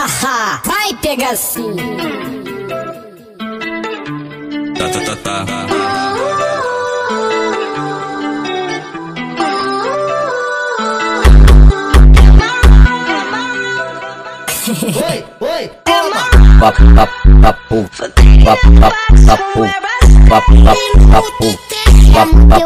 Vai pegar sim. Tá, tá, tá, tá. Oi, oi, é Pap, pap, papu, pap, pap, papu, pap, pap, papu, pap, pap,